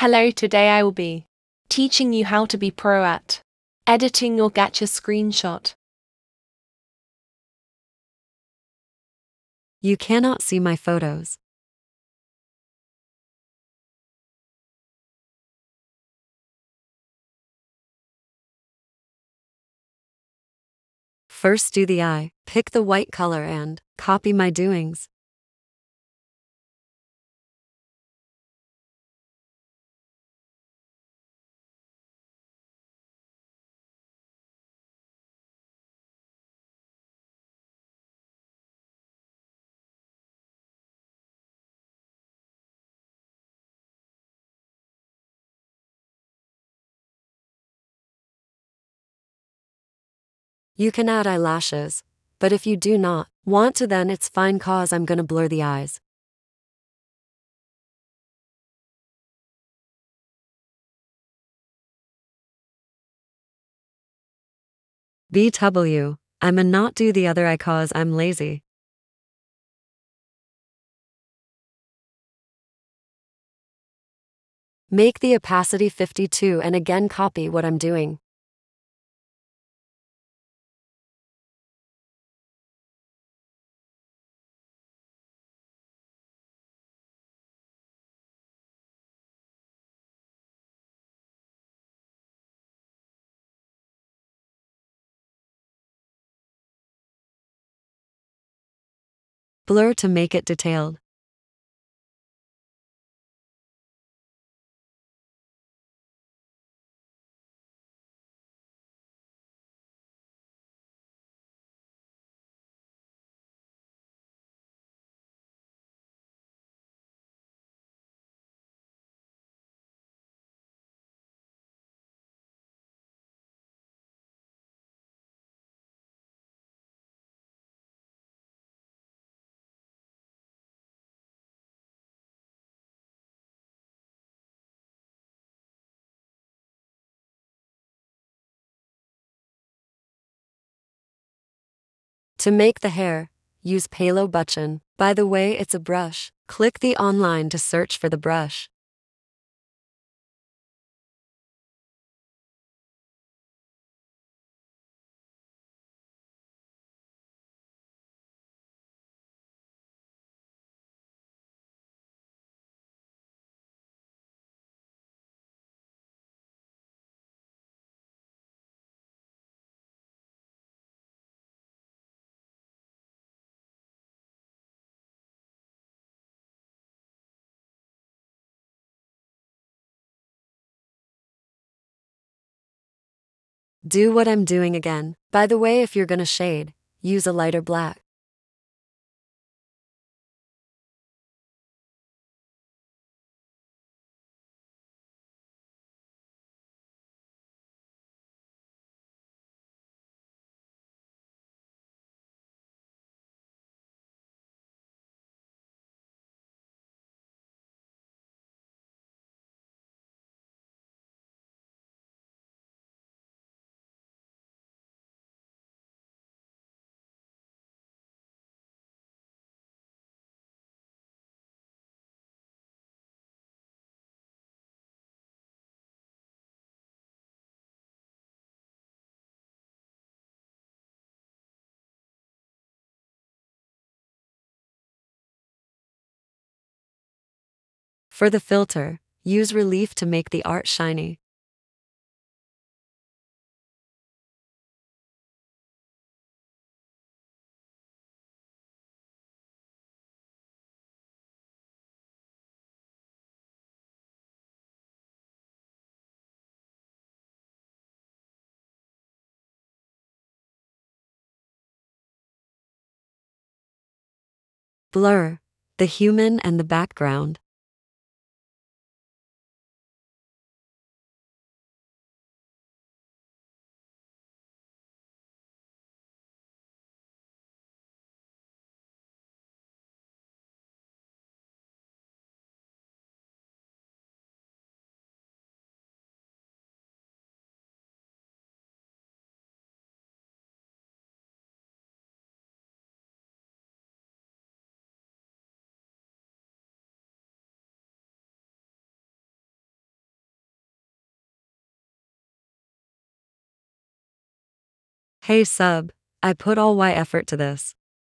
Hello, today I will be teaching you how to be pro at editing your Gacha screenshot. You cannot see my photos. First do the eye, pick the white color and copy my doings. You can add eyelashes, but if you do not want to then it's fine cause I'm gonna blur the eyes. BW, I'ma not do the other eye cause I'm lazy. Make the opacity 52 and again copy what I'm doing. Blur to make it detailed. To make the hair, use Palo Button. By the way, it's a brush. Click the online to search for the brush. Do what I'm doing again. By the way, if you're gonna shade, use a lighter black. For the filter, use relief to make the art shiny. Blur, the human and the background. Hey sub, I put all my effort to this.